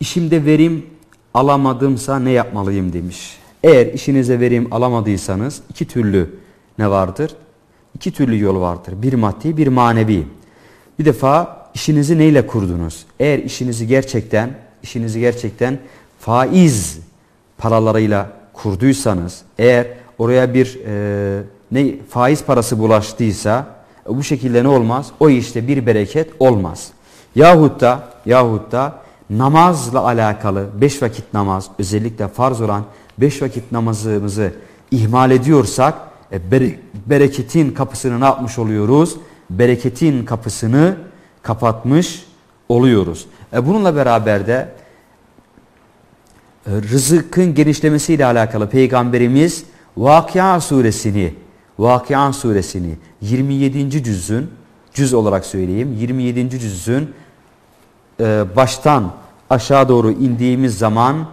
işimde verim alamadımsa ne yapmalıyım demiş. Eğer işinize verim alamadıysanız iki türlü ne vardır? İki türlü yol vardır. Bir maddi bir manevi. Bir defa işinizi neyle kurdunuz? Eğer işinizi gerçekten işinizi gerçekten faiz paralarıyla kurduysanız eğer oraya bir e, ne faiz parası bulaştıysa e, bu şekilde ne olmaz? O işte bir bereket olmaz. Yahut da yahut da namazla alakalı beş vakit namaz özellikle farz olan beş vakit namazımızı ihmal ediyorsak e, bere, bereketin kapısını ne yapmış oluyoruz? Bereketin kapısını kapatmış oluyoruz. E, bununla beraber de e, rızıkın genişlemesiyle alakalı Peygamberimiz Vakıa suresini Vakıa suresini 27. cüzün cüz olarak söyleyeyim 27. cüzün e, baştan aşağı doğru indiğimiz zaman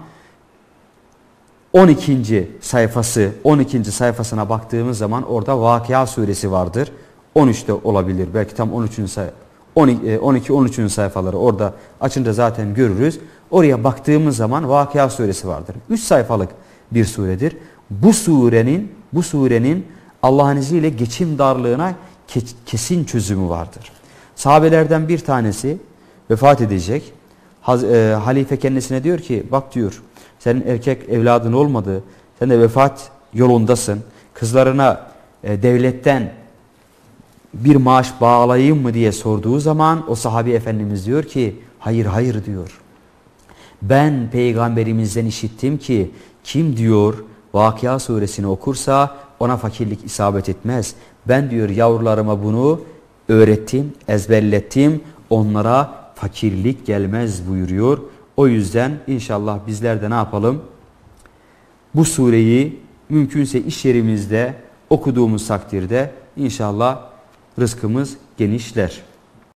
12. sayfası 12. sayfasına baktığımız zaman orada Vakıa suresi vardır. 13'te olabilir. Belki tam 13. sayfa 12 13. sayfaları orada açınca zaten görürüz. Oraya baktığımız zaman Vakıa suresi vardır. 3 sayfalık bir suredir. Bu surenin bu surenin Allah'ın izniyle geçim darlığına kesin çözümü vardır. Sahabelerden bir tanesi vefat edecek. E, halife kendisine diyor ki bak diyor senin erkek evladın olmadı. Sen de vefat yolundasın. Kızlarına e, devletten bir maaş bağlayayım mı diye sorduğu zaman o sahabi efendimiz diyor ki hayır hayır diyor. Ben peygamberimizden işittim ki kim diyor Vakıa suresini okursa ona fakirlik isabet etmez. Ben diyor yavrularıma bunu öğrettim, ezberlettim. Onlara fakirlik gelmez buyuruyor. O yüzden inşallah bizler de ne yapalım? Bu sureyi mümkünse iş yerimizde okuduğumuz takdirde inşallah rızkımız genişler.